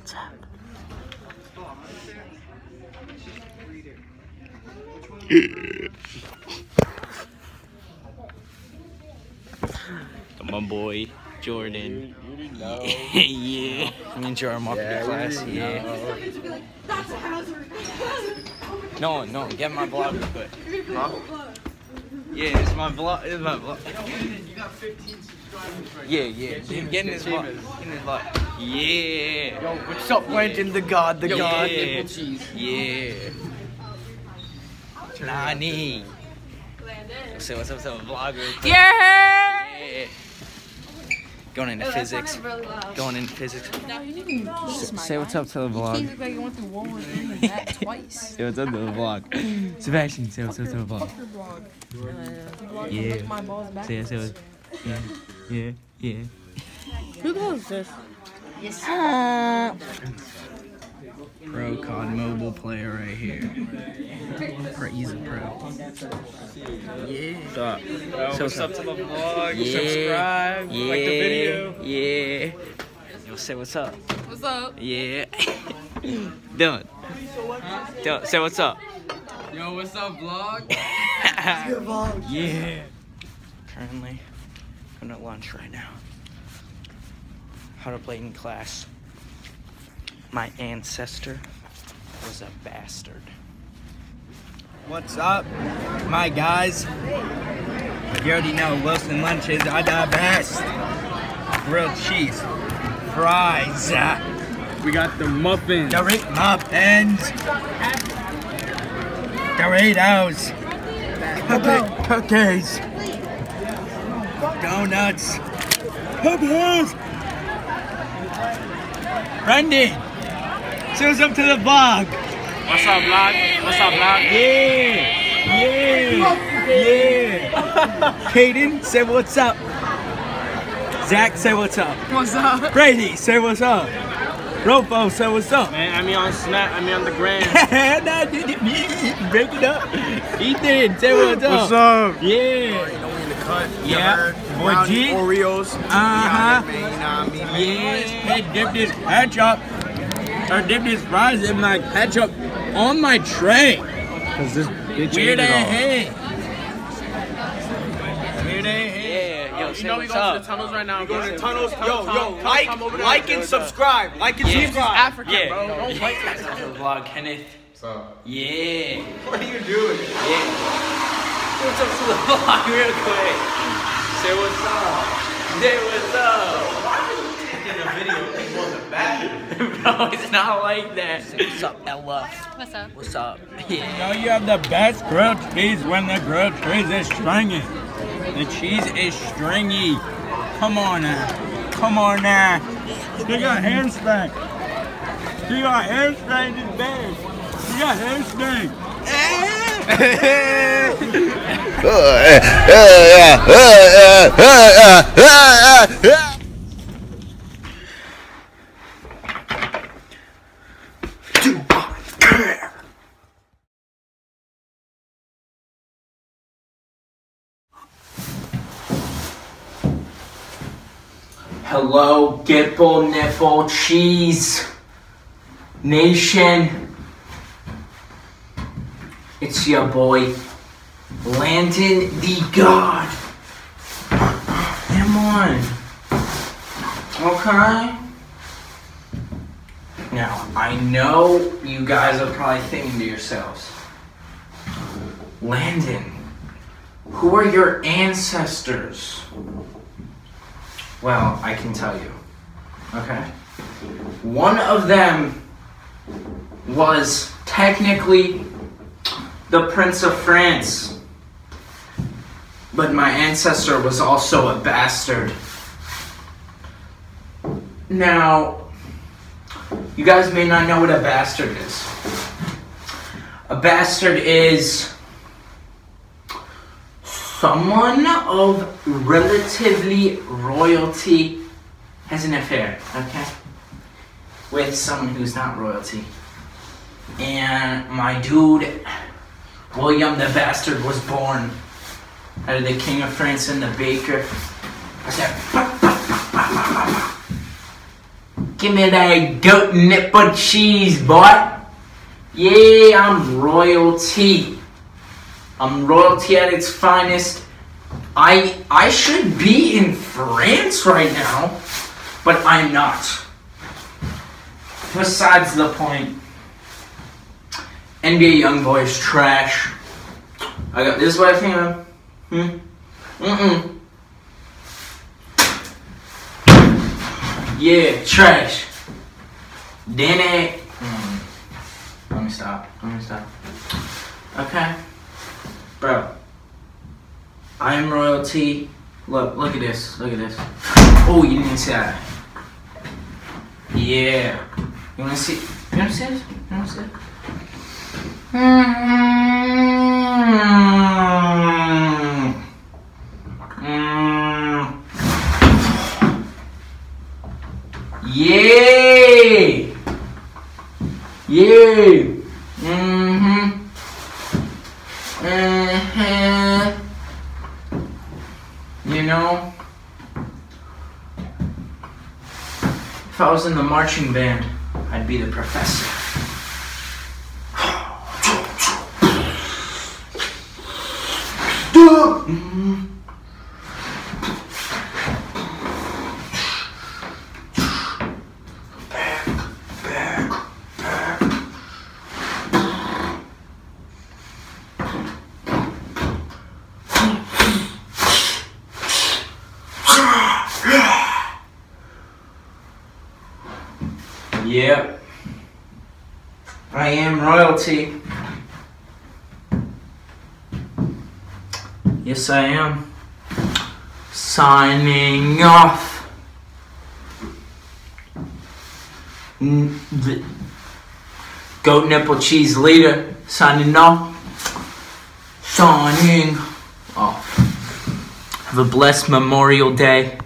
What's up? My boy Jordan. yeah. I'm in our marketing class. Yeah. No, no, get my vlog real quick. Huh? Yeah, it's my vlog. It's my vlog. Yeah, yeah. Get in his vlog. Get in his vlog. Yeah. Yo, what's up, Landon the God, the Yo, God? yeah. cheese. Yeah. Nani. Say what's up to the vlog real quick. Yeah. Yeah. Going into physics. Going into physics. Say what's up to the vlog. look like you went through World War III and that twice. Say what's up to the vlog. Sebastian, say what's up to the vlog. Yeah. Uh, my. Say, say what. Yeah. Yeah. Yeah. Who goes this? Pro COD mobile player right here. Pro, he's a pro. Yeah. What's up? Yo, what's up to the vlog? Yeah. Subscribe. Yeah. Like the video. Yeah. Yo, say what's up. What's up? Yeah. Dylan. Dylan, say what's up. Yo, what's up, vlog? yeah. Currently, I'm at lunch right now. How to play in class. My ancestor was a bastard. What's up, my guys? You already know Wilson lunches are the best. Grilled cheese, fries, We got the muffins. Dorito muffins, Doritos, cookie, cookies, donuts, cookies. Randy, say what's up to the vlog. What's up, vlog? What's up, vlog? Yeah, yeah, yeah. Kaden, say what's up. Zach, say what's up. What's up? Brady, say what's up. Rofo, say what's up. Man, I mean on Snap, I mean on the gram. Nah, dude, Break it up. Ethan, say what's up. What's up? Yeah. Yeah. Boy G. Oreos. Uh-huh. Man, you know what I mean? man? Yeah. Hey, dip this ketchup. Or dip this fries in my ketchup on my tray. Cause this bitch Weird ate it all. ass Weird Yeah, yo, You know we what's going to up. the tunnels right now. Go to Go the tunnels. Yo, yo, like, come over there. like and subscribe. Like and Yeah. subscribe. African, Yeah. bro. Don't like What's up to the vlog, Kenneth? What's up? Yeah. What are you doing? Yeah. What's up to the vlog real quick. Say what's up. Say what's up. Bro, it's not like that. Say what's up, Ella. What's up? What's up? You Yeah. know you have the best grilled cheese when the grilled cheese is stringy. The cheese is stringy. Come on now. Come on now. You got hamstring. You got hamstring is bad. You got hamstring. Hello, Gipple Nipple Cheese Nation. It's your boy, Landon the God. Come on. Okay? Now, I know you guys are probably thinking to yourselves, Landon, who are your ancestors? Well, I can tell you. Okay? One of them was technically the Prince of France. But my ancestor was also a bastard. Now, you guys may not know what a bastard is. A bastard is someone of relatively royalty has an affair, okay? With someone who's not royalty. And my dude, William the Bastard, was born out of the King of France and the Baker. I said, Give me that goat nipple cheese, boy. Yeah, I'm royalty. I'm royalty at its finest. I I should be in France right now, but I'm not. Besides the point. NBA YoungBoy is trash. I got this is what I. Hmm. Mm-mm. Yeah, trash. Then it. Mm. Let me stop. Let me stop. Okay, bro. I'm royalty. Look, look at this. Look at this. Oh, you didn't see that. Yeah. You wanna see? You wanna see this? You wanna see it? Yay! Yay! Mm-hmm. Mm-hmm. You know, if I was in the marching band, I'd be the professor. Yep. I am royalty. Yes, I am. Signing off. The goat nipple cheese leader signing off. Signing off. Have a blessed Memorial Day.